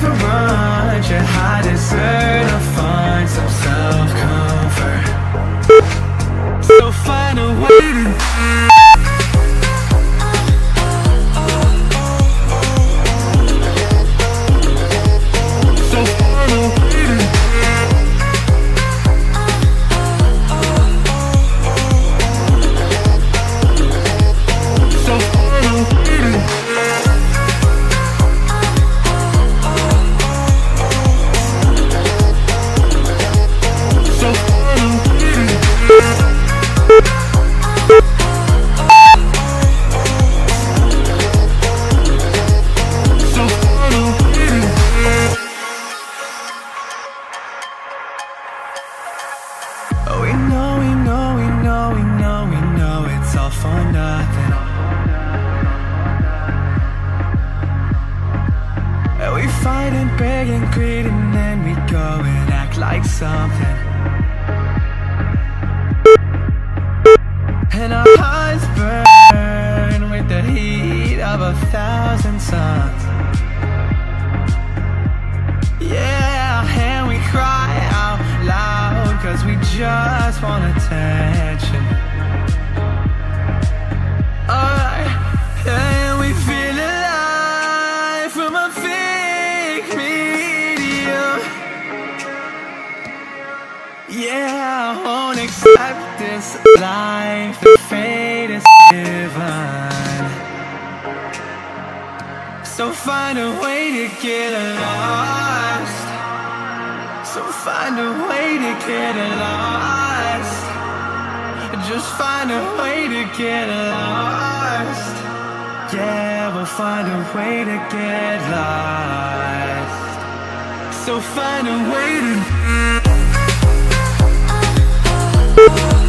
different. Yeah, I deserve to find some self-comfort. So find a way fight and and and then we go and act like something. And our hearts burn with the heat of a thousand suns. Yeah, and we cry out loud Cause we just want attention accept this life The fate is given so find a way to get lost. So find a way to get lost. Just find a way to get lost. Yeah, we'll find a way to get lost. So find a way to. So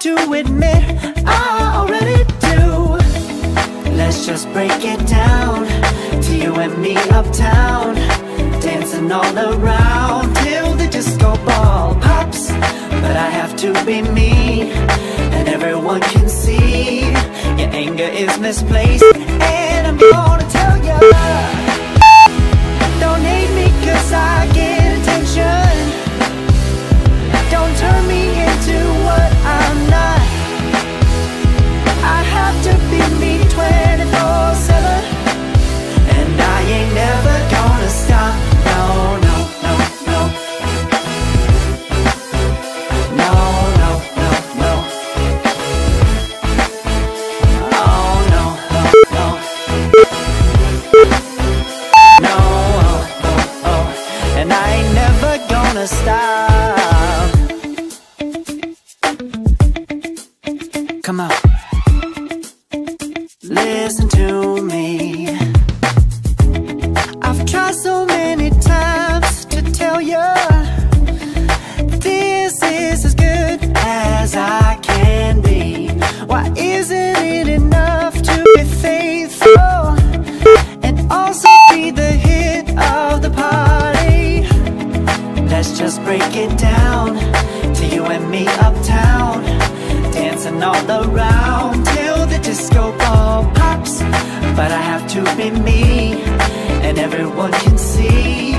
to admit, I already do. Let's just break it down to you and me uptown. Dancing all around till the disco ball pops. But I have to be me, and everyone can see your anger is misplaced. And I'm gonna tell you, don't hate me 'cause I get it enough to be faithful and also be the hit of the party? Let's just break it down to you and me uptown, dancing all around till the disco ball pops. But I have to be me, and everyone can see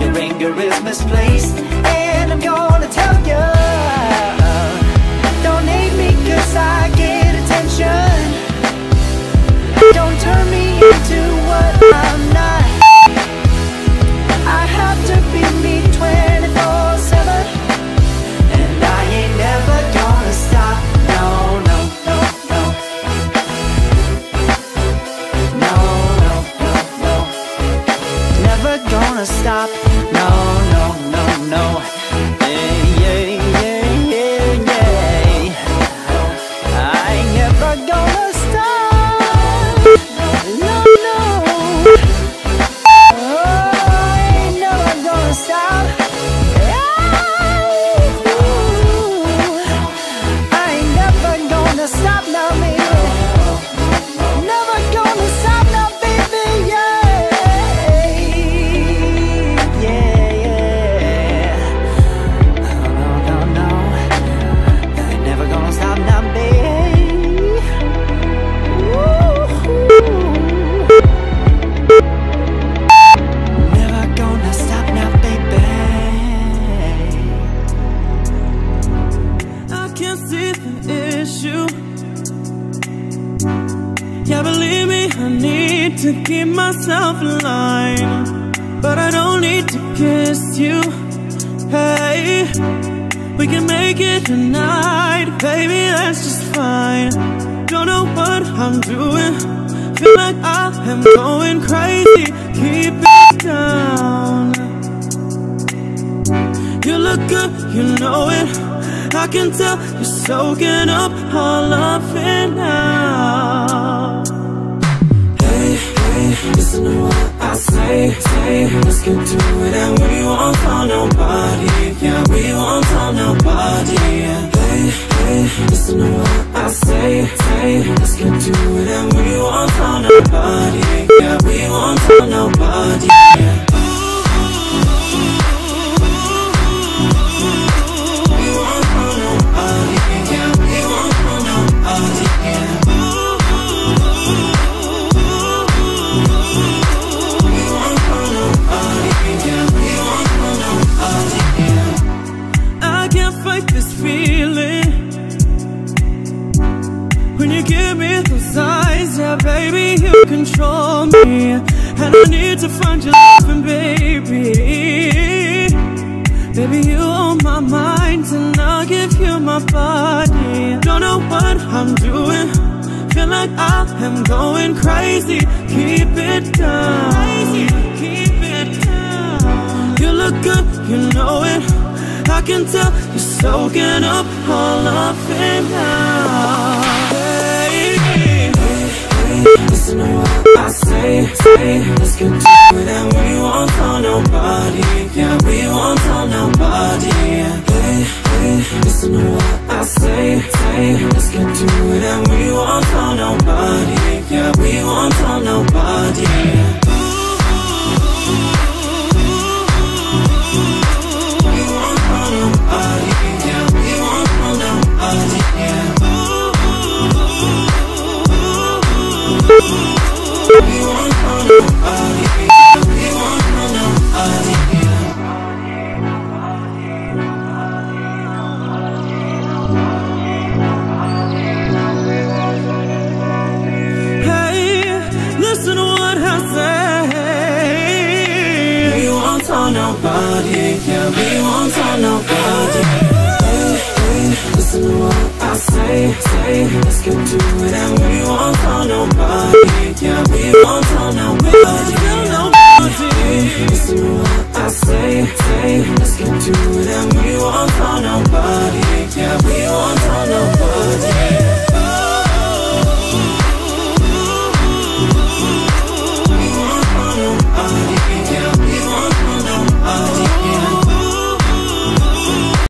your anger is misplaced, I need to keep myself alive. But I don't need to kiss you. Hey, we can make it tonight, baby, that's just fine. Don't know what I'm doing. Feel like I am going crazy. Keep it down. You look good, you know it. I can tell you're soaking up all of it now. Listen to what I say, say. Let's get to it, and we won't tell nobody. Yeah, we won't tell nobody. Hey, hey, listen to what I say, say. Let's get to it, and we won't tell nobody. Yeah, we won't tell nobody. Yeah. You control me, and I need to find your loving, baby. Baby, you on my mind, and I'll give you my body. Don't know what I'm doing. Feel like I am going crazy. Keep it down. Keep it down. You look good, you know it. I can tell you're soaking up all of it now. Listen to what I say, say. Let's get to it and we won't tell nobody. Yeah, we won't tell nobody. Listen to what I say, say. Let's get to it and we won't tell nobody. Yeah, we won't tell nobody. We nobody. Yeah, we won't tell nobody. Listen to what I say, say. Let's get to it and we won't tell nobody. Yeah, we won't tell nobody. Listen to what I say, say. Let's get to it we tell nobody